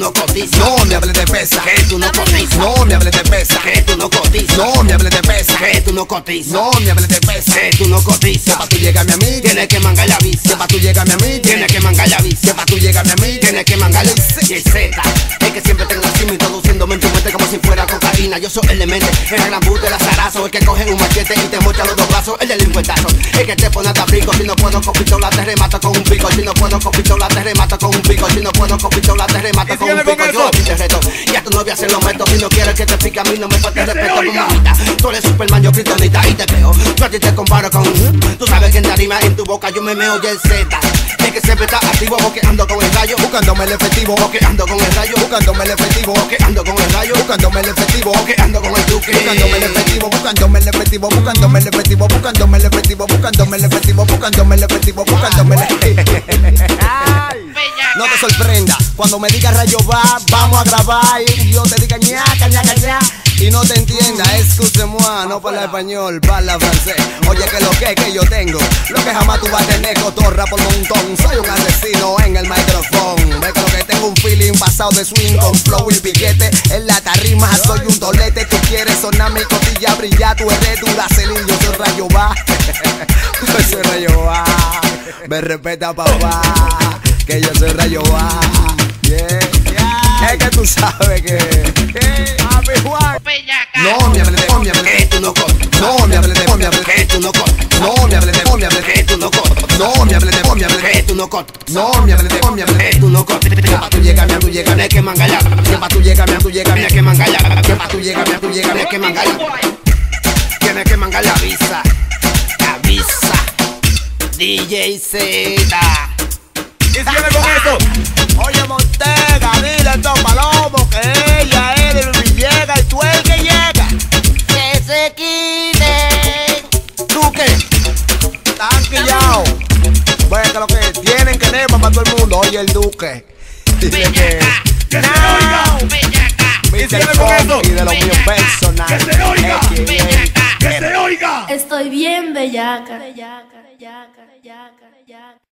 no cotizas. No me hables de pesa, Que tú no cotizas. no me hables de pesa, Que tú no cotizas. no me hables de pesa, Que tú no cotizas. no me hables de pesa. Que tú no cotizas. Pa' tú llegarme a mí, Tienes que mangar la que visa. pa' tú llegarme a mí, Tienes que mangar la visa. tú llegarme a mí, Tienes que mangar la visa. Soy el elemento, el gran boot de la zarazo. El que coge un machete y te muestra los dos brazos. El delincuentazo. El que te pone a abrigo. Si no puedo con pistola, te remato con un pico. Si no puedo con pistola, te remato con un pico. Si no puedo con pistola, te remato ¿Y con un pico. Yo te reto. Y a tu novia se lo meto. Si no quieres que te pique a mí, no me falta ¡Que se respeto, mamita. Tú eres Superman, yo Kryptonita y te veo. Yo a ti te comparo con. Tú sabes que en tarima en tu boca yo me meo y el Z. Es que siempre está activo porque ando con el rayo. buscándome el efectivo, Porque ando con el rayo. buscándome el efectivo, Porque ando con el rayo. buscándome el efectivo, Porque ando con el duque. buscándome el efectivo, buscándome el efectivo, buscándome el efectivo, buscándome el efectivo, buscándome el efectivo, buscándome el efectivo, buscándome el efectivo. No te sorprenda cuando me digas rayo va, vamos a grabar y yo te diga ñaca, ñaca, ña. Y no te entienda, excuse-moi, no habla español, habla francés. Oye, que lo que que yo tengo, lo que jamás tú vas a tener, cotorra por montón. Soy un asesino en el micrófono. Ve que lo que tengo un feeling pasado de swing con flow y piquete. En la tarima soy un tolete, tú eres Duracelín, yo soy rayo va. yo soy rayo va. Me respeta papá, que yo soy rayo va. Yeah. Es que tú sabes que. Papi Juan. No me hables de, me hables Que tú no cotizas. no me hables de, me de, Que tú no cotizas. no me hables de, me de, Que tú no cotizas. no me hables de, me de, Que tú no cotizas. no me hables de, me de. Que tú no. Que pa' tú llegarme a tú llegarme, Tienes que mangar la que pa' tú llegarme a tú llegarme, Tienes que mangar la que pa' tú llegarme a tú llegarme, Tienes que mangar Tienes que mangar la visa. La visa. DJ Z. ¿Y sigue con eso? Oye Montega, dile a estos palomos que ella es de Luis Villegas y tú el que llega. Que se quiten. ¿Tú qué? Están quillados. Bueno, que lo que tienen que tener para todo el mundo. Oye el Duque. Dice que. ¡Que se oiga! ¿Y con eso? Funky de lo mío personal. Estoy bien bellaca. bellaca, bellaca, bellaca.